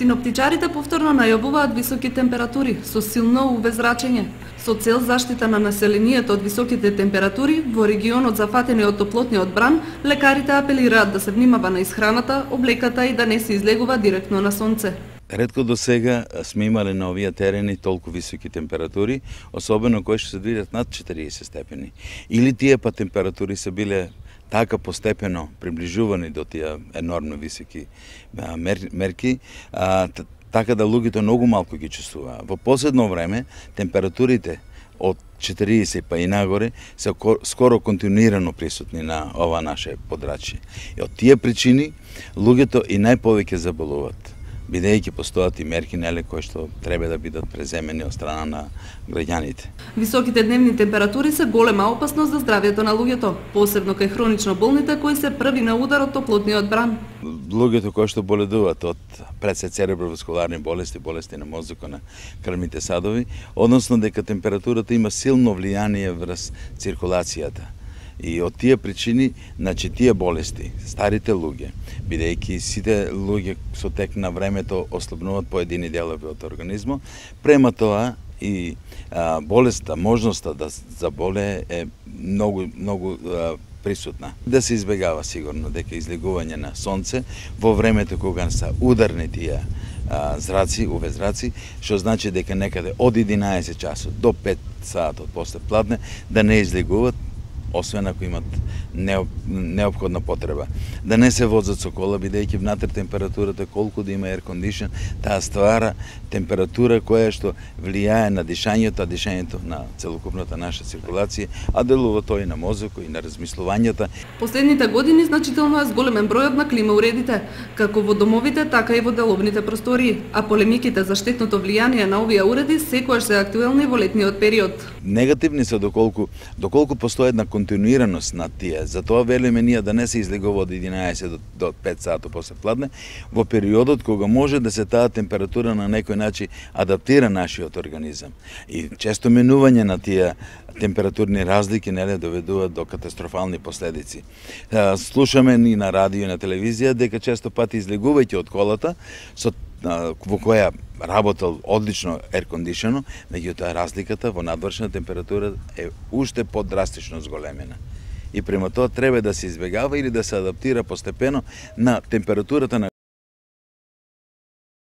Синоптичарите повторно најавуваат високи температури со силно увезрачење. Со цел заштита на населението од високите температури во регионот зафатени од топлотниот бран, лекарите апелираат да се внимава на исхраната, облеката и да не се излегува директно на сонце. Редко до сега сме имале на овие терени толку високи температури, особено кои што се движат над 40 степени. Или тие па температури се биле така постепено приближувани до тие енормно високи мер, мерки, а, така да луѓето многу малку ги чувствува. Во последно време температурите од 40 па и нагоре се скоро континуирано присутни на ова наше подрачје. И од тие причини луѓето и најповеќе заболуваат бидејќи постојат и мерки нели кои што треба да бидат преземени од страна на граѓаните. Високите дневни температури се голема опасност за здравјето на луѓето, посебно кај хронично болните кои се први на удар од топлотниот бран. Луѓето кои што боледуваат од предсе цереброваскуларни болести, болести на мозокот, на крвните садови, односно дека температурата има силно влијание врз циркулацијата И од тие причини, значи тие болести, старите луѓе, бидејќи сите луѓе со тек на времето ослабнуваат поедини делови од организмот, према тоа и а, болеста, можноста да заболе е многу многу а, присутна. Да се избегава сигурно дека излегување на сонце во времето кога се ударни тие зраци, уве зраци, што значи дека некаде од 11 часот до 5 саатот после пладне да не излегуваат освен ако имат неопходна потреба. Да не се возат со кола, бидејќи внатре температурата, колку да има air condition, таа ствара температура која што влијае на дишањето, а дишањето на целокупната наша циркулација, а делува тој на мозокот и на размислувањата. Последните години значително е зголемен бројот на клима уредите, како во домовите, така и во деловните простории, а полемиките за штетното влијание на овие уреди секојаш се актуелни во летниот период. Негативни се доколку доколку постои една континуираност на тие. Затоа велиме ние да не се излегува од 11 до, до 5 сато после пладне, во периодот кога може да се таа температура на некој начин адаптира нашиот организам. И често менување на тие температурни разлики неле доведуваат до катастрофални последици. Слушаме ни на радио и на телевизија дека често пати излегувајќи од колата со во која работел одлично air conditioner, меѓутоа разликата во надвршна температура е уште подрастично зголемена. И према тоа треба да се избегава или да се адаптира постепено на температурата на